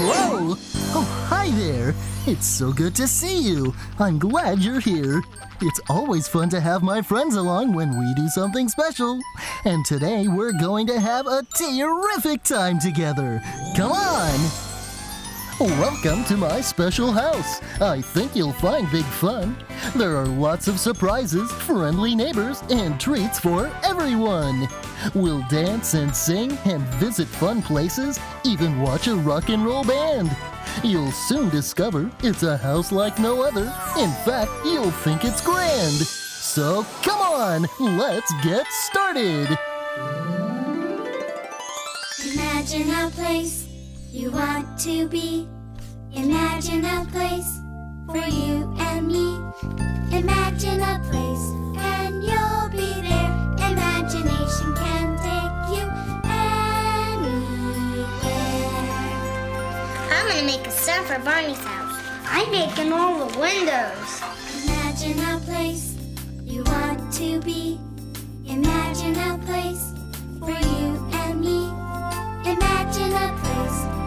Whoa! Oh, hi there! It's so good to see you. I'm glad you're here. It's always fun to have my friends along when we do something special. And today we're going to have a terrific time together. Come on! Welcome to my special house. I think you'll find big fun. There are lots of surprises, friendly neighbors, and treats for everyone. We'll dance and sing and visit fun places, even watch a rock and roll band. You'll soon discover it's a house like no other. In fact, you'll think it's grand. So come on, let's get started. Imagine a place you want to be. Imagine a place for you and me. Imagine a place and you'll be there. Imagination can take you anywhere. I'm gonna make a sun for Barney's house. I'm making all the windows. Imagine a place you want to be. Imagine a place for you and me. Imagine a place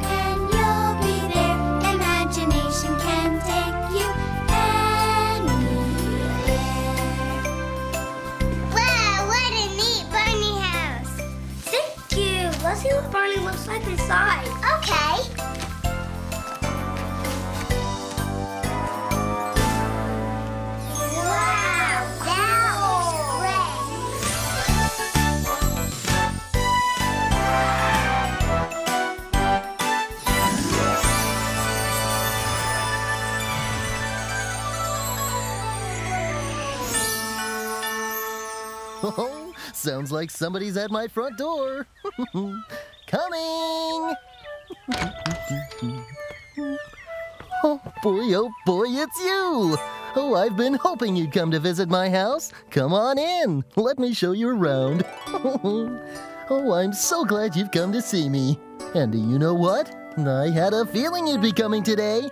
sounds like somebody's at my front door. Coming! oh boy, oh boy, it's you! Oh, I've been hoping you'd come to visit my house. Come on in. Let me show you around. oh, I'm so glad you've come to see me. And do you know what? I had a feeling you'd be coming today.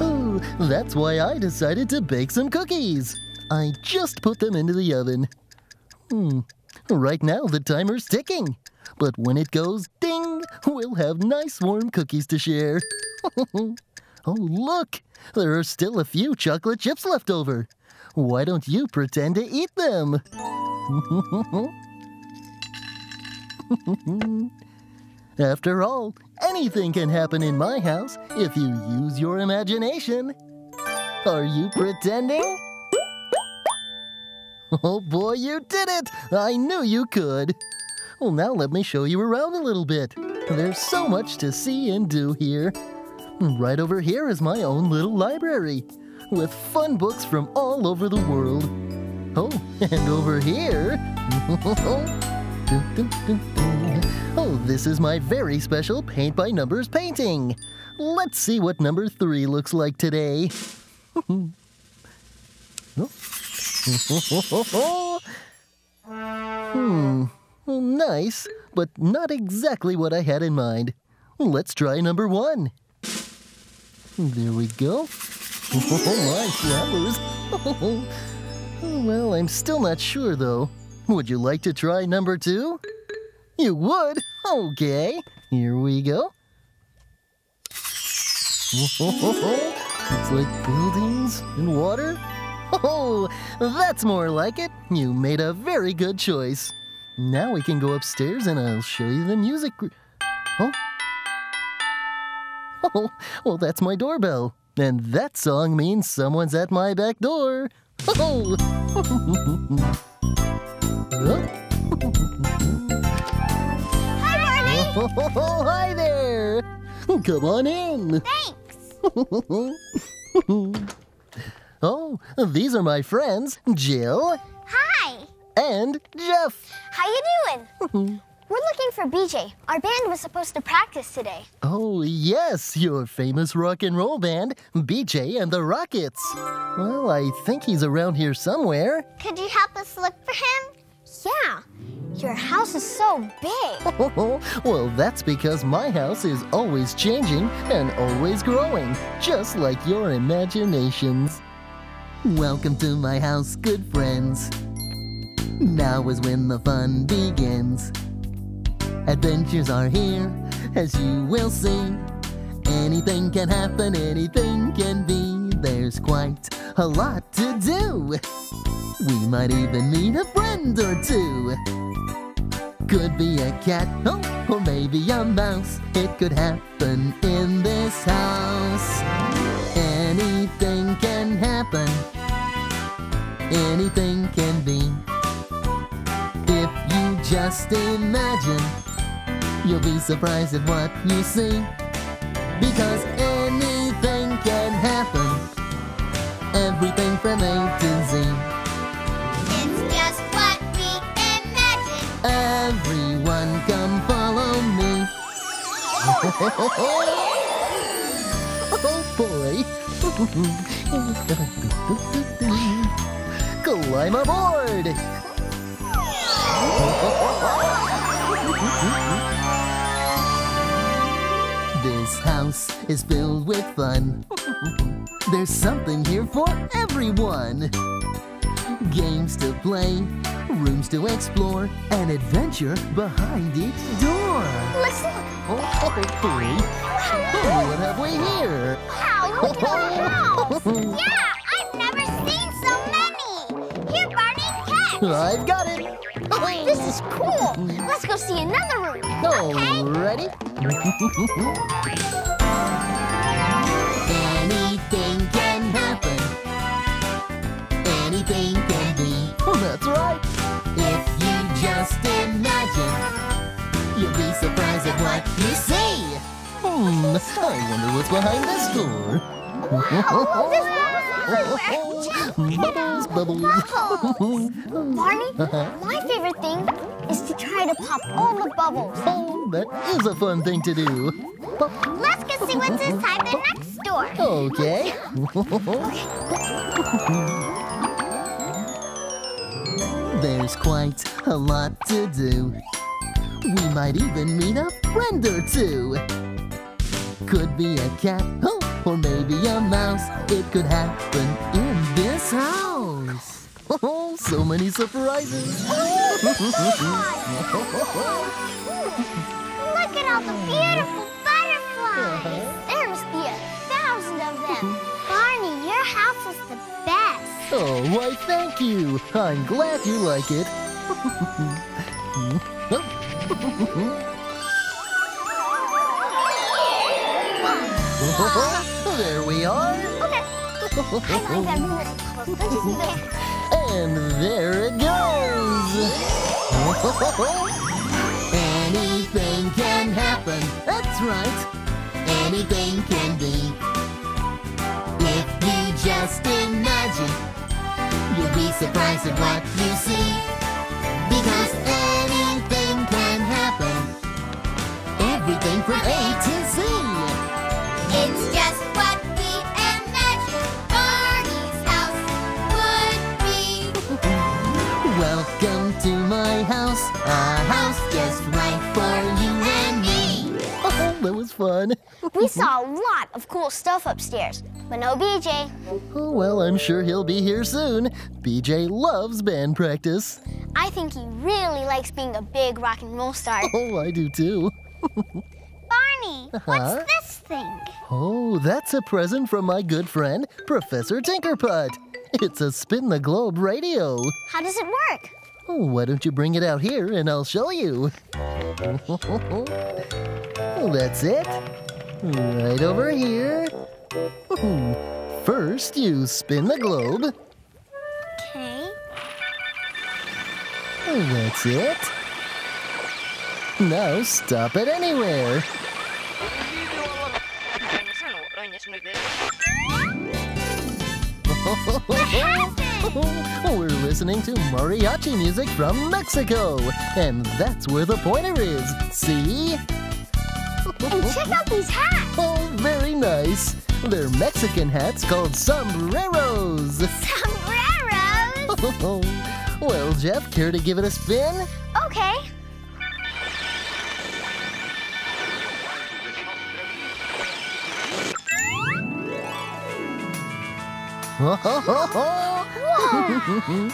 Oh, that's why I decided to bake some cookies. I just put them into the oven. Hmm. Right now, the timer's ticking. But when it goes ding, we'll have nice warm cookies to share. oh, look! There are still a few chocolate chips left over. Why don't you pretend to eat them? After all, anything can happen in my house if you use your imagination. Are you pretending? Oh boy, you did it! I knew you could. Well, now let me show you around a little bit. There's so much to see and do here. Right over here is my own little library with fun books from all over the world. Oh, and over here. oh, this is my very special paint by numbers painting. Let's see what number three looks like today. Oh, hmm, well, nice, but not exactly what I had in mind. Let's try number one. There we go. Oh, my flowers. well, I'm still not sure, though. Would you like to try number two? You would? Okay, here we go. It's like buildings and water. Oh, that's more like it. You made a very good choice. Now we can go upstairs and I'll show you the music. Oh. Oh, well, that's my doorbell. And that song means someone's at my back door. Oh. Hi, Barney. Oh, hi there! Come on in. Thanks. Oh, these are my friends, Jill Hi. and Jeff. How you doing? Mm-hmm. We're looking for BJ. Our band was supposed to practice today. Oh, yes, your famous rock and roll band, BJ and the Rockets. Well, I think he's around here somewhere. Could you help us look for him? Yeah. Your house is so big. well, that's because my house is always changing and always growing, just like your imaginations. Welcome to my house, good friends. Now is when the fun begins. Adventures are here, as you will see. Anything can happen, anything can be. There's quite a lot to do. We might even meet a friend or two. Could be a cat, oh, or maybe a mouse. It could happen in this house. Anything can happen. Anything can be. If you just imagine, you'll be surprised at what you see. Because anything can happen. Everything from A to Z. It's just what we imagine. Everyone come follow me. oh boy. Climb aboard. This house is filled with fun. There's something here for everyone. Games to play, rooms to explore, and adventure behind each door. Listen. Oh, boy. Oh, what have we here? Wow, look at our house. Yeah, I've never seen so many. Here, Barney, catch. I've got it. Oh, this is cool. Let's go see another room. Oh, okay. Ready? imagine, you'll be surprised at what you see. Hmm, I wonder what's behind this door. Oh, there's bubbles everywhere. bubbles, bubbles. Barney, my favorite thing is to try to pop all the bubbles. Oh, that is a fun thing to do. Let's go see what's inside the next door. Okay. There's quite a lot to do. We might even meet a friend or two. Could be a cat, oh, or maybe a mouse. It could happen in this house. Oh, so many surprises. Look at all the beautiful butterflies. There must be a thousand of them. Your house is the best. Oh, why, thank you. I'm glad you like it. there we are. Okay. I like that room. Don't you see that? And there it goes. Anything can happen. That's right. Anything can be. Just imagine, you'll be surprised at what you see. Because anything can happen. Everything from A to Z. It's just what we imagine Barney's house would be. Welcome to my house, a house just right for you and me. Oh, that was fun. We saw a lot of cool stuff upstairs, but no BJ. Oh, well, I'm sure he'll be here soon. BJ loves band practice. I think he really likes being a big rock and roll star. Oh, I do too. Barney, Huh? what's uh-huh. this thing? Oh, that's a present from my good friend, Professor Tinkerputt. It's a spin the globe radio. How does it work? Oh, why don't you bring it out here and I'll show you? That's it. Right over here. Hmm. First, you spin the globe. Okay. That's it. Now stop it anywhere. We're listening to mariachi music from Mexico, and that's where the pointer is. See? And check out these hats. Oh, very nice. They're Mexican hats called sombreros. Sombreros. well, Jeff, care to give it a spin? Okay. Whoa!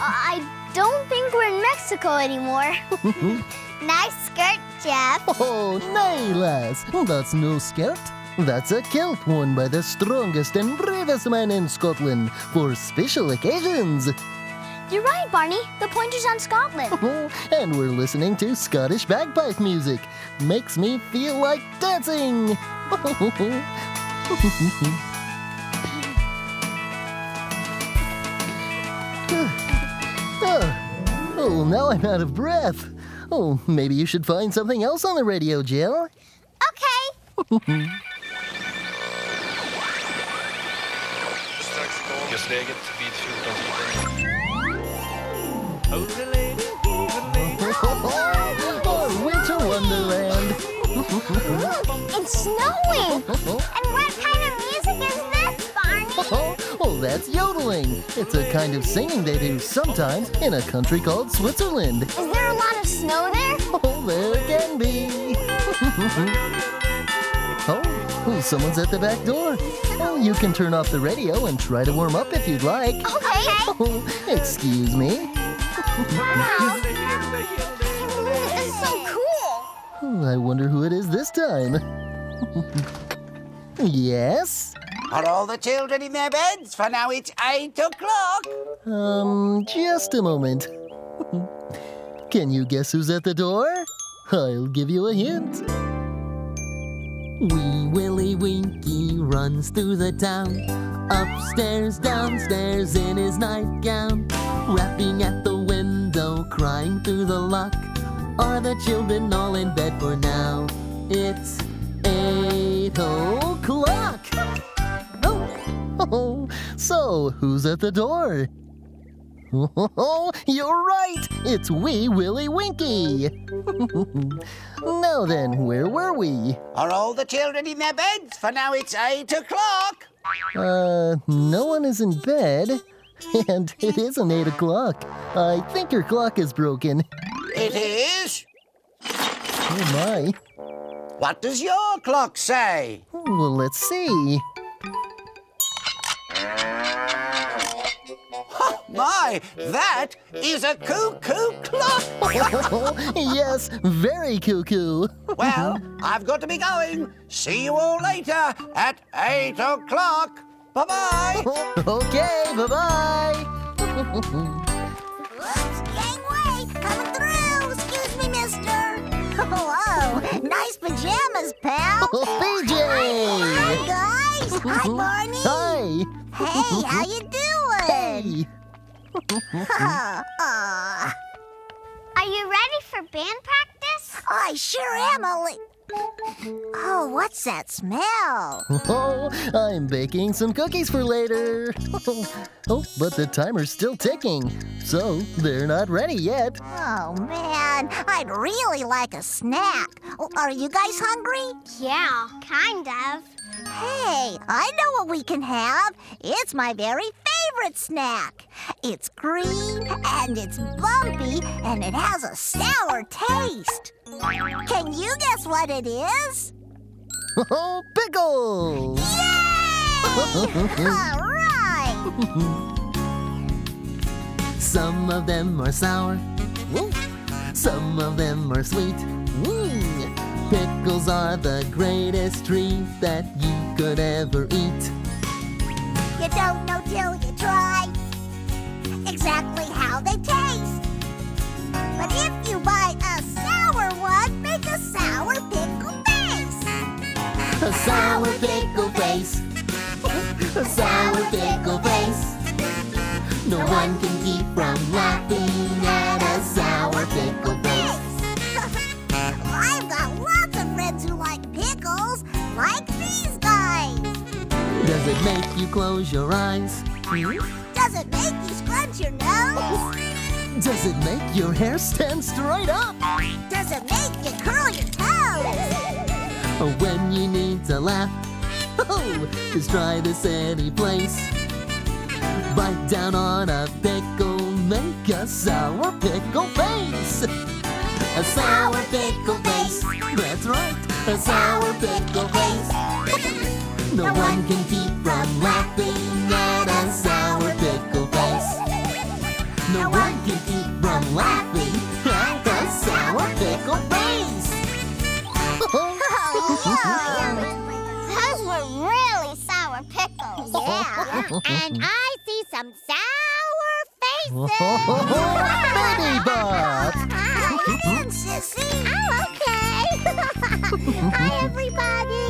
I don't think we're in Mexico anymore. nice skirt, Jeff. Oh, nay, lass. That's no skirt. That's a kilt worn by the strongest and bravest man in Scotland for special occasions. You're right, Barney. The pointer's on Scotland. and we're listening to Scottish bagpipe music. Makes me feel like dancing. oh, oh, now I'm out of breath. Oh, maybe you should find something else on the radio, Jill. Okay. Strax igång. Just läget vid 14 oh, Winter Wonderland. It's snowing. And what kind of music is this, Barney? Oh, that's yodeling. It's a kind of singing they do sometimes in a country called Switzerland. Is there a lot of snow there? Oh, there can be. oh, someone's at the back door. Oh, you can turn off the radio and try to warm up if you'd like. Okay. Oh, excuse me. Wow. This is so cool. Oh, I wonder who it is this time. yes? Are all the children in their beds? For now it's eight o'clock. Um, just a moment. Can you guess who's at the door? I'll give you a hint. Wee Willie Winkie runs through the town, upstairs, downstairs in his nightgown, rapping at the window, crying through the lock. Are the children all in bed for now? It's eight o'clock. Oh, so who's at the door? Oh, you're right! It's Wee Willie Winkie! now then, where were we? Are all the children in their beds? For now it's eight o'clock. Uh, no one is in bed. And it isn't 8 o'clock. I think your clock is broken. It is. Oh my. What does your clock say? Well, let's see. My, that is a cuckoo clock. yes, very cuckoo. well, I've got to be going. See you all later at eight o'clock. Bye bye. okay, bye bye. Whoops, gangway, coming through. Excuse me, mister. Whoa, nice pajamas, pal. PJ! Hi, guys. Hi, Barney. Hi! Hey, how you doing? Hey! Aw, Are you ready for band practice? I sure am, only... Oh, what's that smell? Oh, I'm baking some cookies for later. oh, but the timer's still ticking, so they're not ready yet. Oh, man, I'd really like a snack. Oh, Are you guys hungry? Yeah, kind of. Hey, I know what we can have. It's my very favorite snack. It's green and it's bumpy and it has a sour taste. Can you guess what it is? Oh, pickles! Yay! All right. Some of them are sour, some of them are sweet. Pickles are the greatest treat that you could ever eat. You don't know till you try exactly how they taste. But if you buy a sour one, make a sour pickle face. A sour pickle face. A sour pickle face. No one can keep from laughing it make you close your eyes? Hmm? Does it make you scrunch your nose? Does it make your hair stand straight up? Does it make you curl your toes? Or when you need to laugh? Oh, just try this any place. Bite down on a pickle, make a sour pickle face. A sour pickle face, that's right, a sour pickle face. No, one can keep from laughing at a sour pickle face. No one can keep from laughing at a sour pickle face. oh, Those were really sour pickles. Yeah. and I see some sour faces. Betty oh, Okay. Hi, everybody!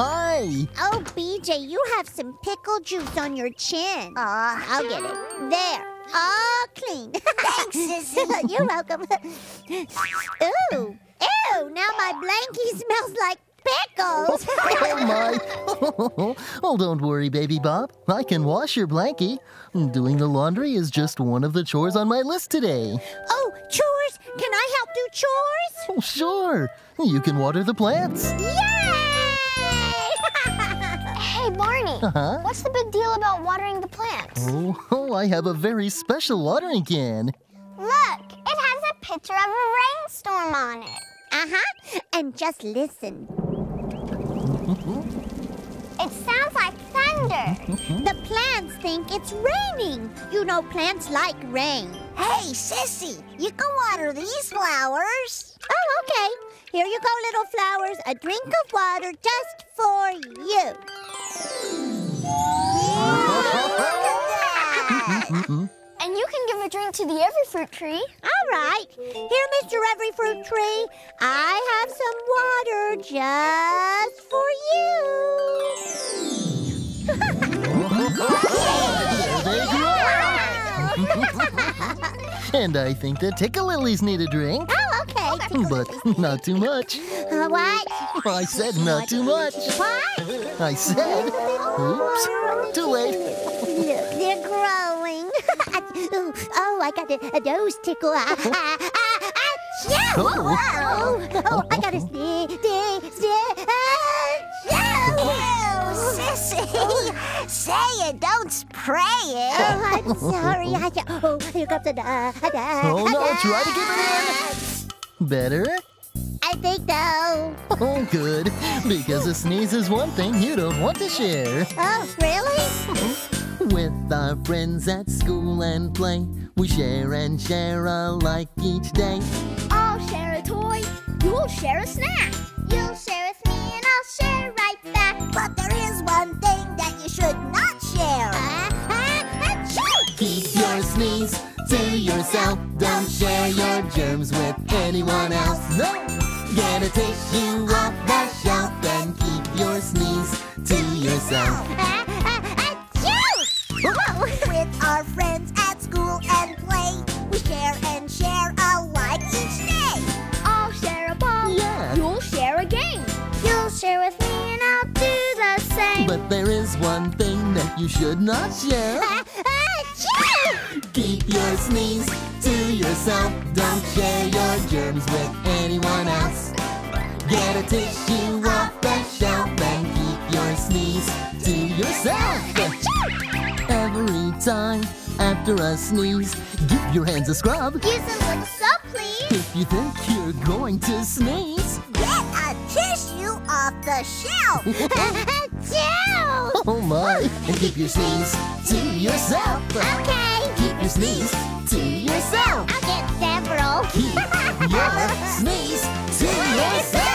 Hi, Oh! BJ, you have some pickle juice on your chin. Uh, I'll get it. There. All clean. Thanks, Sissy. You're welcome. Ooh. Ew, now my blankie smells like pickles. Oh, my! oh, don't worry, Baby Bop. I can wash your blankie. Doing the laundry is just one of the chores on my list today. oh, chores. Can I help do chores? Oh, sure. You can water the plants. Yay! Hey, Barney. Huh? What's the big deal about watering the plants? Oh, oh, I have a very special watering can. Look, it has a picture of a rainstorm on it. uh-huh. And just listen. It sounds like thunder. The plants think it's raining. You know plants like rain. Hey, Sissy, you can water these flowers. Oh, okay. Here you go, little flowers. A drink of water just for you. And you can give a drink to the Everfruit tree. All right. Here, Mr. Everfruit Tree. I have some water just for you. And I think the tickle lilies need a drink. oh, okay. But not too much. Uh, what? I said not too much. What? I said, oops, too late. Look, they're growing. Oh, I got a, a nose tickle. Ah, ah, ah, achoo! Oh. oh, oh, I got a sneeze, sneeze, sneeze. Achoo! Say it, don't spray it. Oh, I'm sorry. I, oh, here comes a da, a da, Oh no, a da. try to keep it in. Better? I think no. Oh, good. Because a sneeze is one thing you don't want to share. Oh, really? With our friends at school and play, we share and share alike each day. I'll share a toy. You'll share a snack. You'll share But there is one thing that you should not share. Achoo! Keep your sneeze to yourself. Don't share your germs with anyone else. No! Get a tissue off the shelf and keep your sneeze to yourself. With our friends is one thing that you should not share. Keep your sneeze to yourself. Don't share your germs with anyone else. Get a tissue off the shelf and keep your sneeze to yourself. Every time after a sneeze, give your hands a scrub. Use a little soap, please. If you think you're going to sneeze, Get a tissue off the shelf. Oh my, and keep your sneeze to yourself. Okay. Keep your sneeze to yourself. I'll get several. Keep your sneeze to yourself.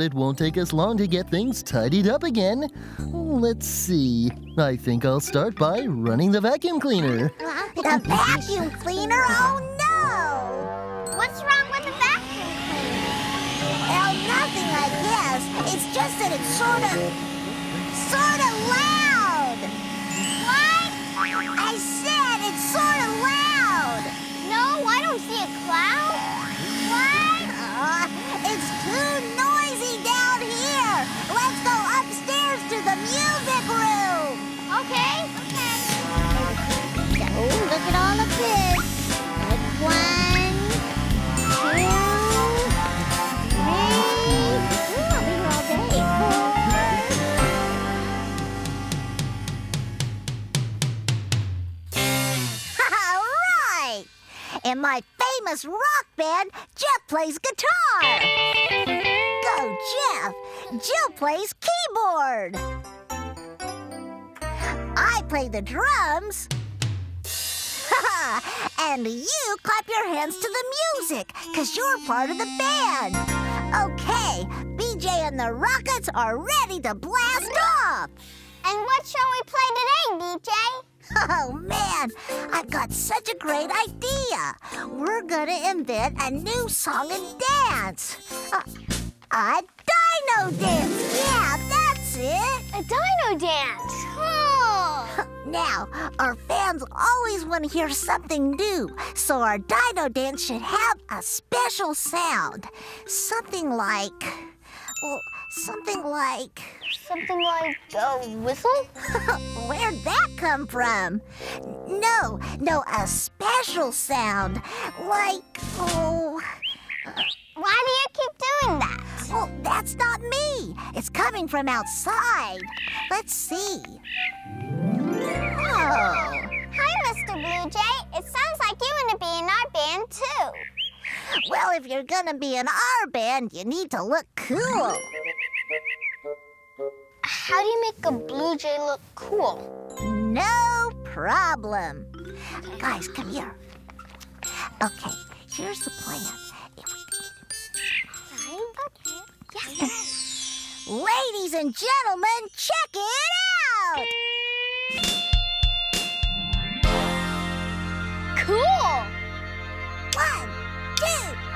But it won't take us long to get things tidied up again. Let's see. I think I'll start by running the vacuum cleaner. The vacuum cleaner? Oh, no. What's wrong with the vacuum cleaner? Well, nothing, I guess. It's just that it's sort of, sort of loud. What? I said it's sort of loud. No, I don't see a cloud. What? Uh, it's too noisy. Go upstairs to the music room. Okay. Okay. Oh, look at all of this. One, two, three. Ooh, I'll be here all day. Four. all right. And my famous rock band, Jeff plays guitar. Go, Jeff. Jill plays keyboard. I play the drums. and you clap your hands to the music, because you're part of the band. Okay, BJ and the Rockets are ready to blast off. And what shall we play today, BJ? Oh man, I've got such a great idea. We're gonna invent a new song and dance. Uh, a dino dance. Yeah, that's it. A dino dance. Oh. Now, our fans always want to hear something new, so our dino dance should have a special sound. Something like. Well, something like. Something like a whistle? Where'd that come from? No, no, a special sound. Like, oh. Uh, Why do you keep doing that? Well, that's not me. It's coming from outside. Let's see. Oh. Hi, Mr. Blue Jay. It sounds like you want to be in our band, too. Well, if you're gonna be in our band, you need to look cool. How do you make a Blue Jay look cool? No problem. Guys, come here. Okay, here's the plan. If Okay. Yeah. Ladies and gentlemen, check it out! Cool! One, two,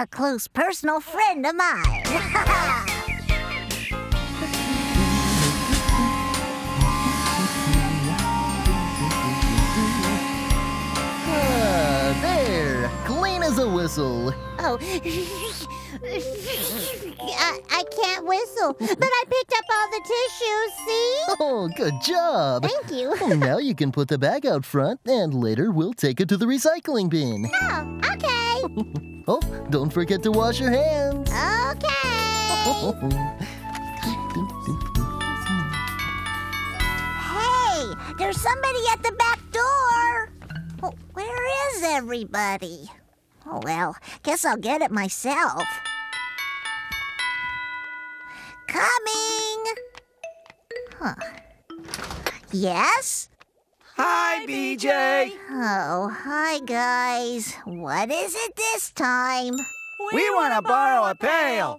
A close personal friend of mine. Ah, there, clean as a whistle. Oh, I, I can't whistle, but I picked up all the tissues, see? Oh, good job. Thank you. Now you can put the bag out front, and later we'll take it to the recycling bin. Oh, okay. Oh, don't forget to wash your hands. Okay. hey, there's somebody at the back door. Oh, where is everybody? Oh, well, guess I'll get it myself. Coming. Huh. Yes? Hi, BJ. Oh, hi, guys. What is it this time? We want to borrow a pail.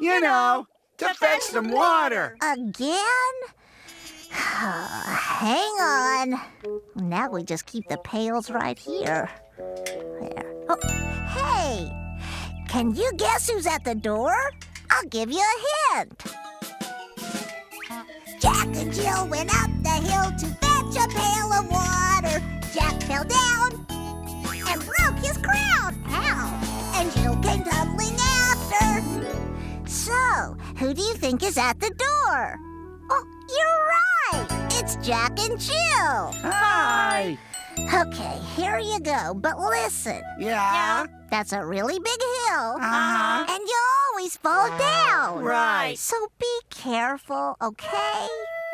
You know, to fetch some water. Again? Hang on. Now we just keep the pails right here. There. Oh, hey! Can you guess who's at the door? I'll give you a hint. Jack and Jill went up the hill to such a pail of water. Jack fell down and broke his crown. Ow! And Jill came tumbling after. So, who do you think is at the door? Oh, you're right. It's Jack and Jill. Hi. Okay, here you go, but listen. Yeah? That's a really big hill. Uh-huh. And you always fall down. Right. So be careful, okay?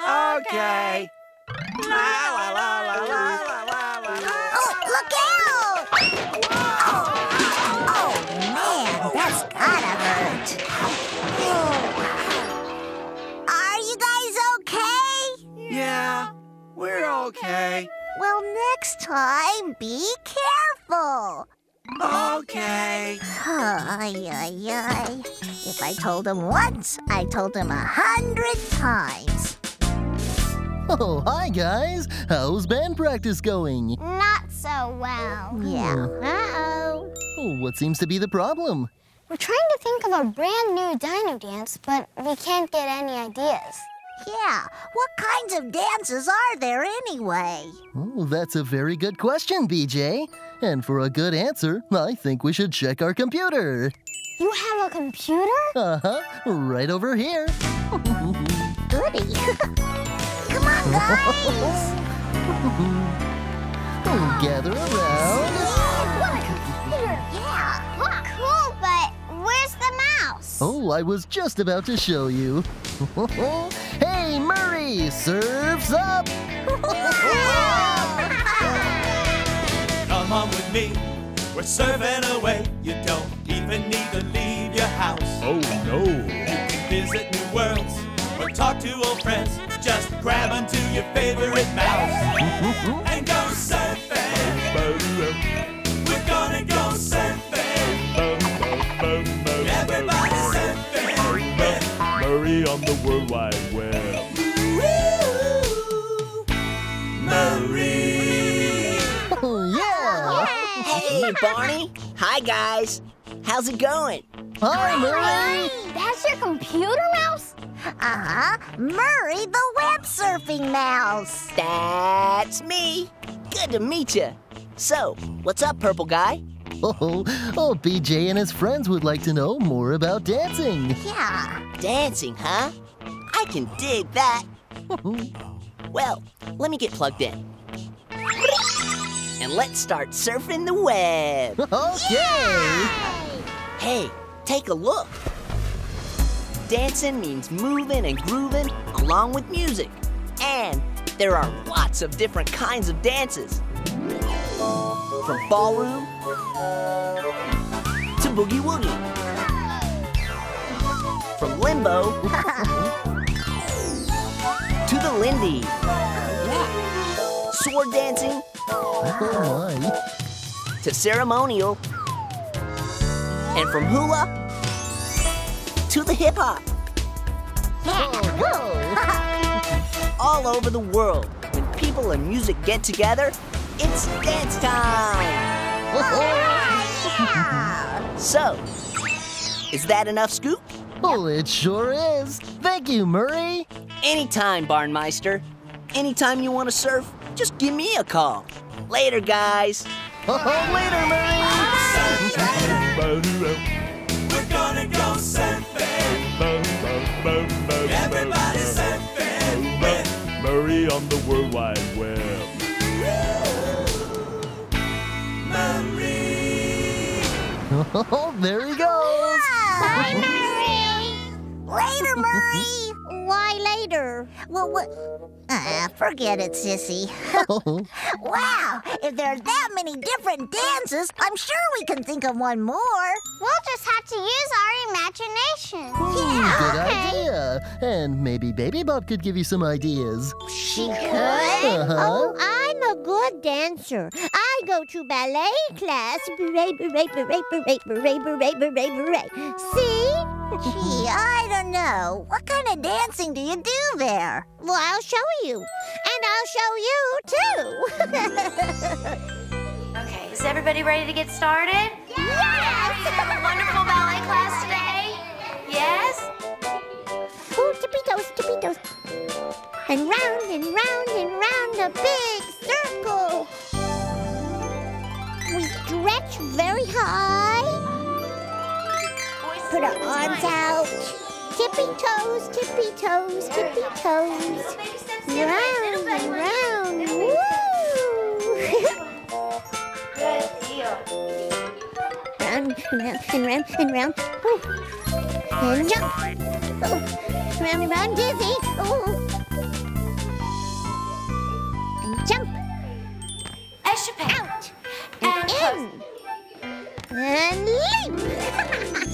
Okay. Oh, look out! Oh, oh man, that's gotta hurt. Are you guys okay? Yeah, we're okay. Well, next time, be careful. Okay. Ay, ay, ay. If I told him once, I told him a hundred times. Oh, hi guys. How's band practice going? Not so well. Yeah. Uh-oh. Oh, what seems to be the problem? We're trying to think of a brand new dino dance, but we can't get any ideas. Yeah. What kinds of dances are there anyway? Oh, that's a very good question, BJ. And for a good answer, I think we should check our computer. You have a computer? Uh huh. Right over here. Goody. Come on, guys. Oh, gather around. What a computer! Yeah. Cool, but where's the mouse? Oh, I was just about to show you. hey, Murray, Serves up. Come on with me, we're surfing away. You don't even need to leave your house. Oh no. You can visit new worlds or talk to old friends. Just grab onto your favorite mouse and go surfing. We're gonna go surfing. Everybody surfing with Murray on the World Wide Web. Murray. Oh, yeah. Hey, Barney. Hi, guys. How's it going? Hi, Murray. That's your computer mouse? Uh-huh. Murray the web surfing mouse. That's me. Good to meet you. So, what's up, purple guy? Oh, oh, BJ and his friends would like to know more about dancing. Yeah. Dancing, huh? I can dig that. well, let me get plugged in. And let's start surfing the web. Okay. Hey, take a look. Dancing means moving and grooving along with music. And there are lots of different kinds of dances. From ballroom to boogie woogie. From limbo to the Lindy. Sword dancing Oh, to ceremonial. And from hula to the hip hop. All over the world, when people and music get together, it's dance time. So, is that enough scoop? Oh, it sure is. Thank you, Murray. Anytime, Barnmeister. Anytime you want to surf, just give me a call. Later, guys. Later, Murray. We're Everybody surfing with Murray on the World Wide Web. Murray. Oh, there he goes. Bye, Murray. Later, Murray. Why later? Well, what? Ah, forget it, sissy. Wow, if there are that many different dances, I'm sure we can think of one more. We'll just have to use our imagination. good idea. And maybe Baby Bop could give you some ideas. She could. Uh-huh. Oh, I'm a good dancer. I go to ballet class. Beret, beret, beret, beret, beret, beret, beret, beret. See? Gee, I don't know. What kind of dancing do you do there? Well, I'll show you. And I'll show you, too. Okay, is everybody ready to get started? Yes! Ready to have a wonderful ballet class today? Yes? Ooh, tippy toes, tippy toes. And round and round and round a big circle. We stretch very high. Put our arms out. Tip tippy toes, tippy toes, tippy toes. Round and round. Woo! round and round and round and round. Ooh. And jump. Oh. Round and round, dizzy. Oh. And jump. Out. And in. And leap.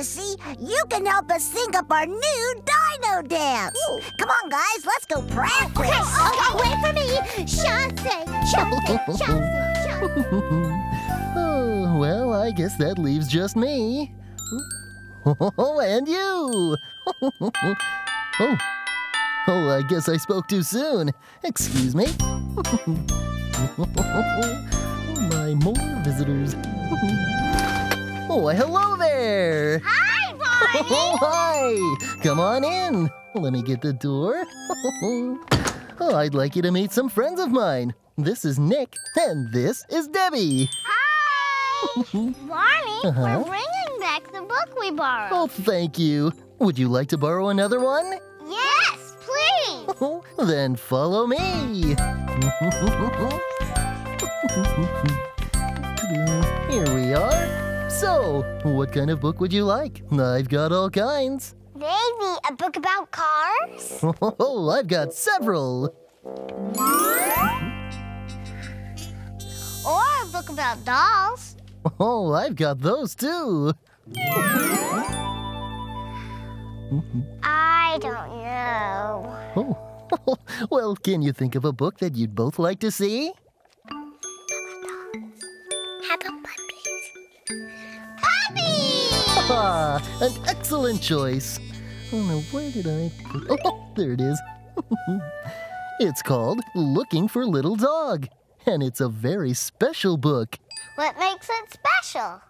Sissy, you can help us sing up our new dino dance. Come on, guys, let's go practice. Okay, oh, okay, wait for me. Chasse, chasse, chasse, chasse. Oh, well, I guess that leaves just me. Oh, and you. Oh. Oh, I guess I spoke too soon. Excuse me. Oh my more visitors. Oh, why, hello there. Hi, Barney! Oh, hi! Come on in. Let me get the door. Oh, I'd like you to meet some friends of mine. This is Nick, and this is Debbie. Hi! Barney, Uh-huh. we're bringing back the book we borrowed. Oh, thank you. Would you like to borrow another one? Yes, please! then follow me. Here we are. So, what kind of book would you like? I've got all kinds. Maybe a book about cars? Oh, I've got several. Or a book about dolls? Oh, I've got those too. I don't know. Oh, well, can you think of a book that you'd both like to see? How about puppies? Puppies! Ah, an excellent choice. Oh, now where did I put... Oh, there it is. it's called Looking for Little Dog, and it's a very special book. What makes it special?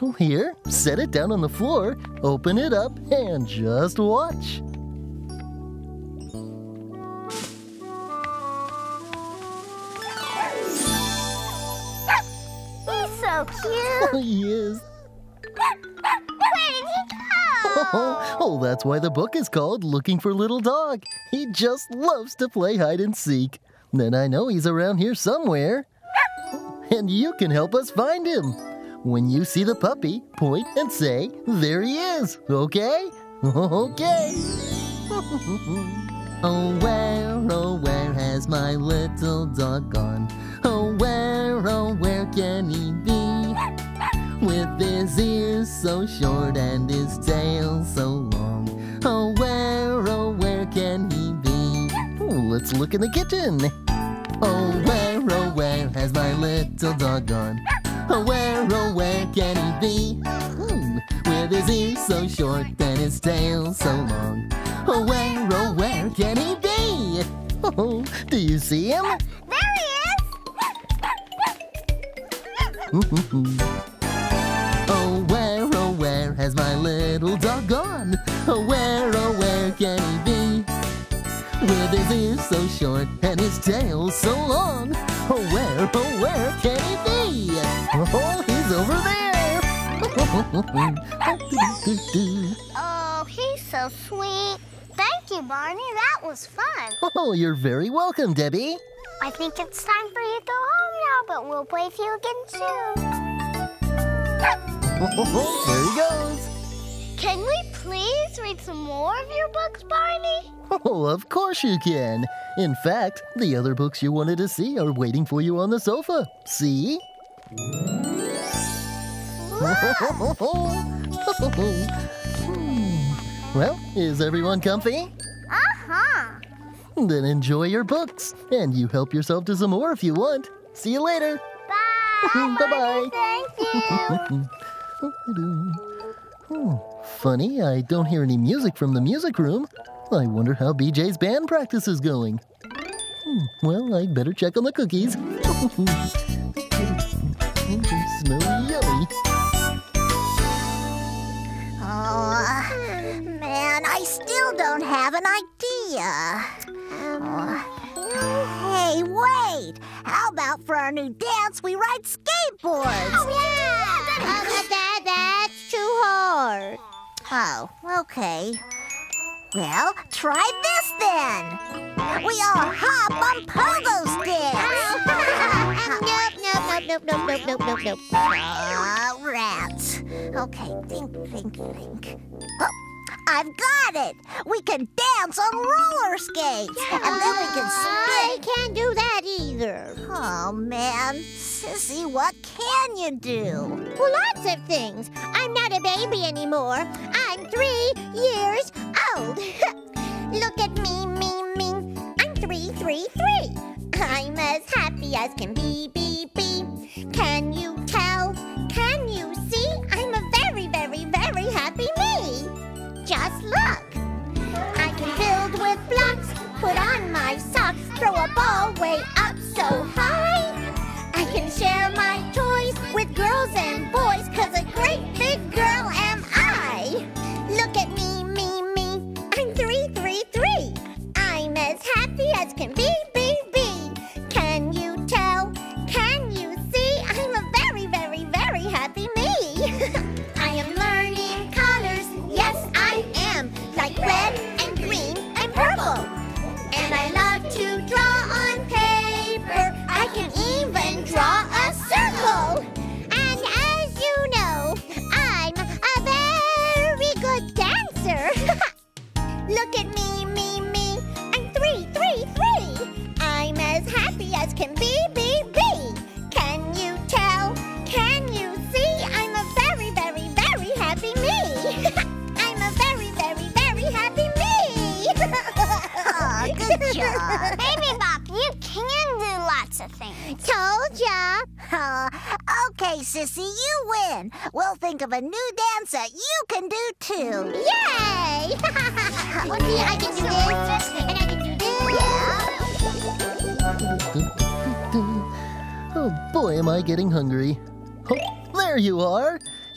Oh, Here, set it down on the floor, open it up, and just watch. He's so cute. he is. Oh, that's why the book is called Looking for Little Dog. He just loves to play hide and seek. Then I know he's around here somewhere. And you can help us find him. When you see the puppy, point and say, There he is, okay? Okay. oh, where, oh, where has my little dog gone? Oh, where, oh, where can he be? With his ears so short and his tail so long. Oh, where, oh, where can he be? Oh, let's look in the kitchen. Oh, where, oh, where has my little dog gone? Oh, where, oh, where can he be? Hmm, with his ears so short and his tail so long. Oh, where, oh, where can he be? Oh, do you see him? There he is! Where, where has my little dog gone? Oh, where, oh, where can he be? With his ears so short and his tail so long. Oh, where, oh, where can he be? Oh, he's over there. Oh, he's so sweet. Thank you, Barney. That was fun. oh, you're very welcome, Debbie. I think it's time for you to go home now, but we'll play with you again soon. There he goes. Can we please read some more of your books, Barney? Oh, of course you can. In fact, the other books you wanted to see are waiting for you on the sofa. See? Hmm. well, is everyone comfy? Uh-huh. Then enjoy your books, and you help yourself to some more if you want. See you later. Bye. Bye-bye. Thank you. Oh, funny, I don't hear any music from the music room. I wonder how BJ's band practice is going. Hmm, well, I'd better check on the cookies. they smell yummy. Oh, man, I still don't have an idea. Oh hey, wait! How about for our new dance, we ride skateboards? Oh, yeah! But that, that's too hard. Oh, okay. Well, try this then. We all hop on pogo sticks. nope, nope, nope, nope, nope, nope, nope. Ah, rats. Okay, think, think, think. I've got it. We can dance on roller skates, and then we can I can't do that either. Oh man, Sissy, what can you do? Well, lots of things. I'm not a baby anymore. I'm three years old. Look at me, me, me. I'm three, three, three. I'm as happy as can be, be, be. Can you way up so high. I can share my toys with girls and boys,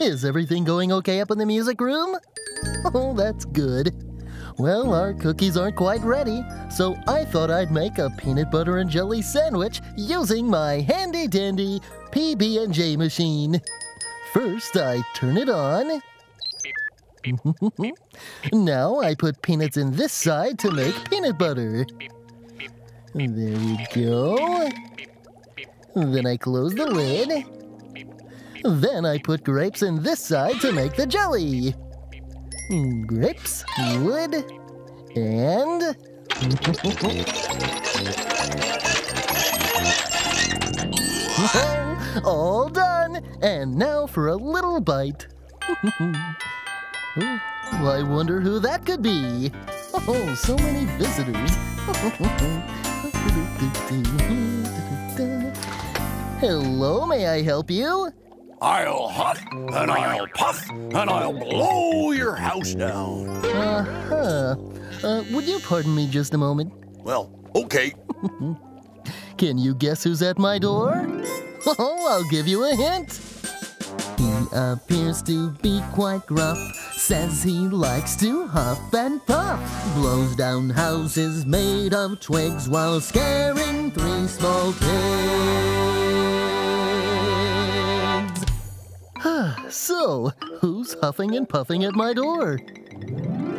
Is everything going okay up in the music room? Oh, that's good. Well, our cookies aren't quite ready, so I thought I'd make a peanut butter and jelly sandwich using my handy dandy PB&J machine. First, I turn it on. now I put peanuts in this side to make peanut butter. There we go. Then I close the lid. Then I put grapes in this side to make the jelly. Grapes, wood, and. All done! And now for a little bite. Oh, I wonder who that could be. Oh, so many visitors. Hello, may I help you? I'll huff and I'll puff and I'll blow your house down. Uh-huh. Uh, would you pardon me just a moment? Well, okay. Can you guess who's at my door? Oh, I'll give you a hint. He appears to be quite gruff, says he likes to huff and puff, blows down houses made of twigs while scaring three small pigs. so, who's huffing and puffing at my door?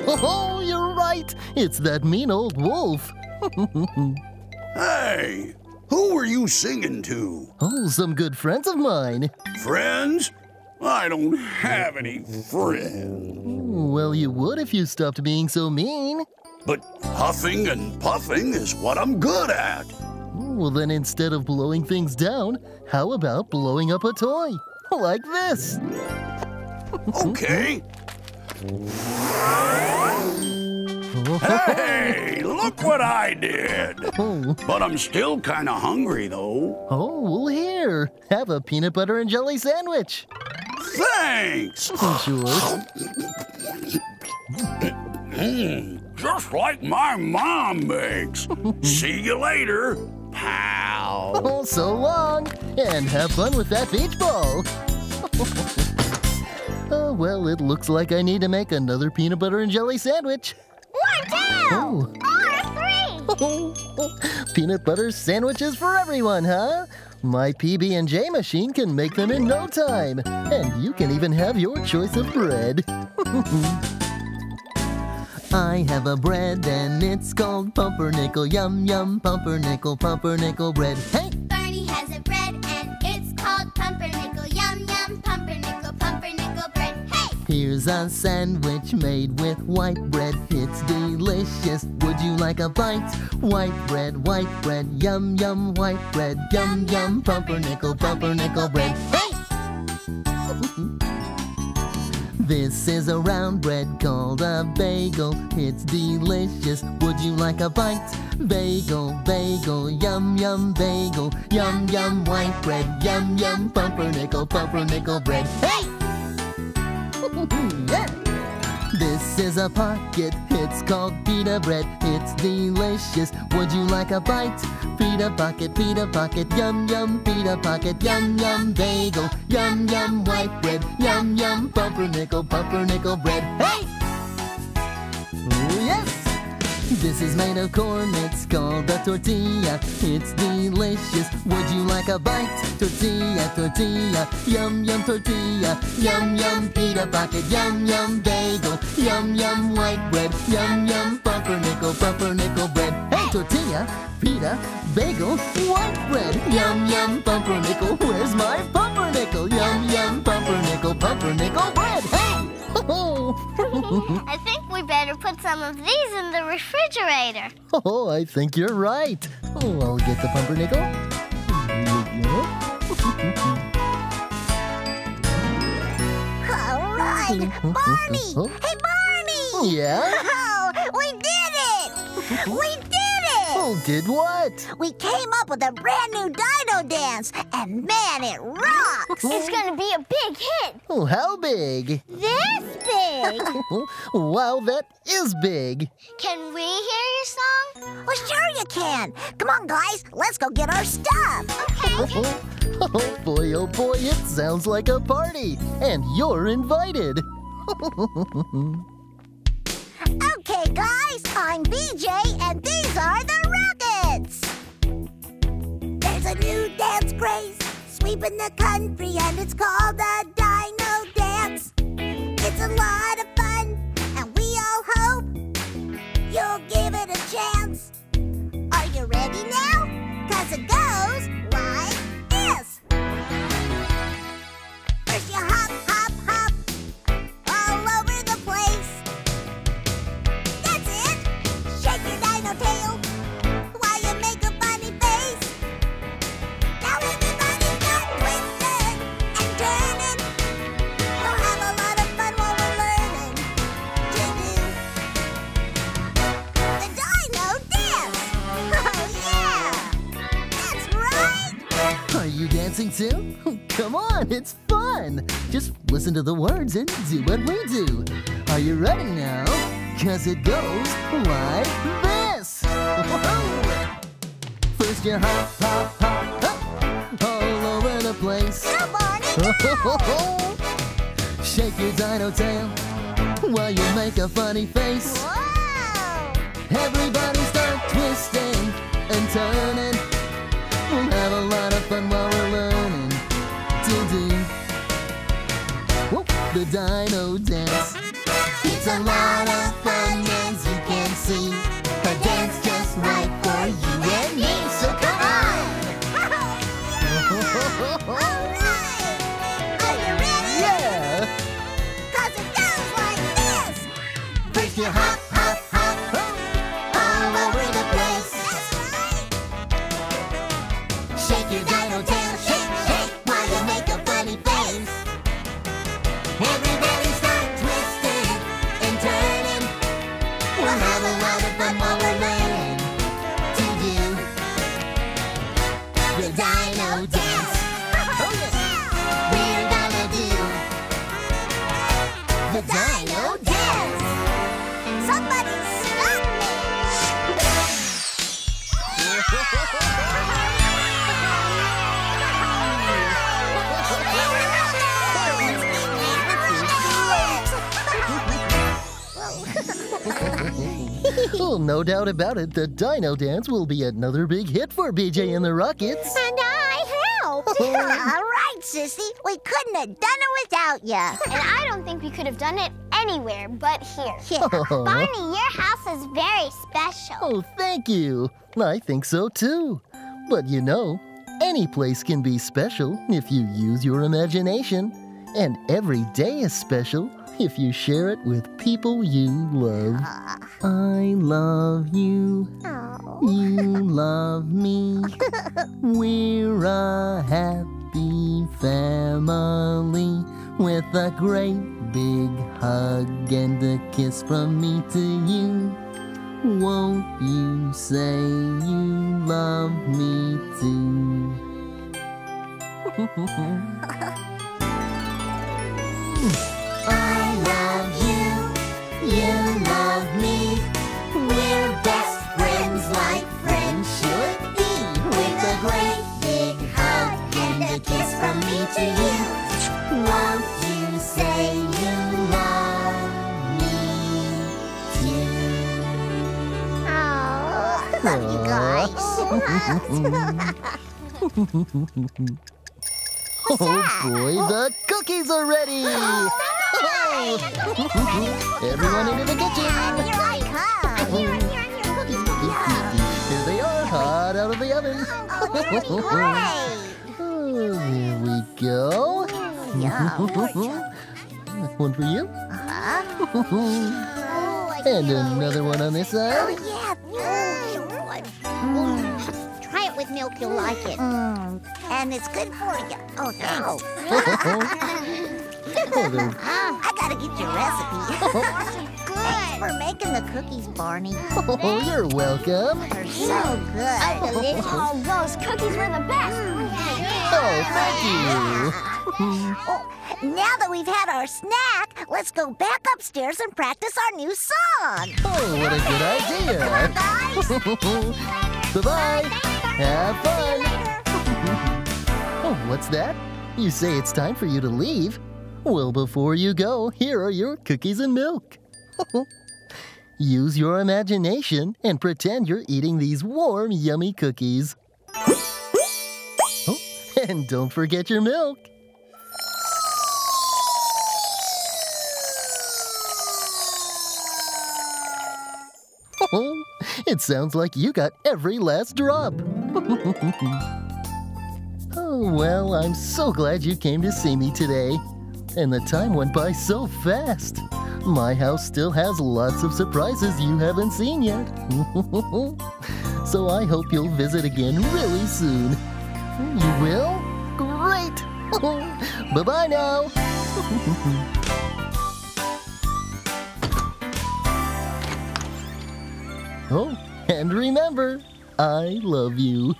Oh, you're right. It's that mean old wolf. Hey, who were you singing to? Oh, some good friends of mine. Friends? I don't have any friends. Hmm, well, you would if you stopped being so mean. But huffing and puffing is what I'm good at. Hmm, well, then instead of blowing things down, how about blowing up a toy? Like this. Okay. Hey, look what I did. Oh, But I'm still kind of hungry, though. oh, well, here. Have a peanut butter and jelly sandwich. Thanks. Sure. Mm, just like my mom makes. See you later, pal. Oh, so long. And have fun with that beach ball. Oh, well, it looks like I need to make another peanut butter and jelly sandwich. Or two! Oh. Or three! peanut butter sandwiches for everyone, huh? My PB&J machine can make them in no time. And you can even have your choice of bread. I have a bread and it's called pumpernickel. Yum, yum, pumpernickel, pumpernickel bread. Hey! Barney has a bread and it's called pumpernickel. Yum yum, pumpernickel, pumpernickel bread. Hey! Here's a sandwich made with white bread. It's delicious. Would you like a bite? White bread, white bread, yum yum, white bread, yum yum, pumpernickel, pumpernickel bread. Hey! This is a round bread called a bagel. It's delicious. Would you like a bite? Bagel, bagel, yum yum, bagel, yum yum, white bread, yum yum, pumpernickel, pumpernickel bread. Hey! This is a pocket, it's called pita bread, it's delicious. Would you like a bite? Pita pocket, pita pocket, yum yum, pita pocket, yum yum, bagel, yum yum, white bread, yum yum, pumpernickel, pumpernickel bread. Hey! This is made of corn, it's called a tortilla. It's delicious. Would you like a bite? Tortilla, tortilla, yum yum tortilla, yum yum pita pocket, yum yum bagel, yum yum white bread, yum yum pumpernickel, pumpernickel bread. Hey, tortilla, pita, bagel, white bread, yum yum pumpernickel. Where's my pumpernickel? Yum yum pumpernickel, pumpernickel bread. Hey! I think we better put some of these in the refrigerator. Oh, I think you're right. Oh, I'll get the pumpernickel. All right, mm-hmm. Barney! Mm-hmm. Hey, Barney! Yeah? Oh, we did it! We did it! Oh, did what? We came up with a brand new dino dance, and man, it rocks! It's gonna be a big hit. Oh, how big? This big. wow, that is big. Can we hear your song? Well, sure you can. Come on, guys, let's go get our stuff. Okay. Oh boy, oh boy, it sounds like a party. And you're invited. Okay, guys, I'm BJ, and these are the Rockets. There's a new dance craze sweeping the country, and it's called the a lot of fun, and we all hope you'll give it a chance. Are you ready now? Cause it goes dancing too? Come on, it's fun. Just listen to the words and do what we do. Are you ready now? Cause it goes like this. First you hop, hop, hop, hop, all over the place. Come on, Shake your dino tail while you make a funny face. Whoa! Everybody start twisting and turning. We'll have a lot the dino dance. It's a lot of fun as you can see. A dance just right well, no doubt about it, the Dino Dance will be another big hit for BJ and the Rockets. And I helped. All right, Sissy. We couldn't have done it without you. And I don't think we could have done it anywhere but here. Yeah. Barney, your house is very special. Oh, thank you. I think so too. But you know, any place can be special if you use your imagination. And every day is special if you share it with people you love. Ah. I love you. You love me. We're a happy family with a great big hug and a kiss from me to you. Won't you say you love me too? I you, love me. We're best friends like friends should be. With a great big hug and a kiss from me to you. Won't you say you love me too? Oh, love you guys. Oh boy, the cookies are ready! Everyone into the kitchen! Here I come. Here, here, here, cookies, cookies. Here they are, hot out of the oven. Oh, there we go. One for you. Oh, And another one on this side. yeah. Mm. Try it with milk, you'll like it. Mm. And it's good for you. Oh, thanks. I gotta get your recipe. Thanks for making the cookies, Barney. Oh, you're welcome. They're so good. Oh, Delicious. Oh, those cookies were the best. Mm. Oh, thank you. Oh, oh, now that we've had our snack, let's go back upstairs and practice our new song. Oh, what a good idea. Bye-bye. Have fun. Oh, what's that? You say it's time for you to leave. Well, before you go, here are your cookies and milk. Use your imagination and pretend you're eating these warm, yummy cookies. Oh, and don't forget your milk. Oh, it sounds like you got every last drop. oh, well, I'm so glad you came to see me today. And the time went by so fast. My house still has lots of surprises you haven't seen yet. so I hope you'll visit again really soon. You will? Great! bye bye now! Oh, and remember, I love you.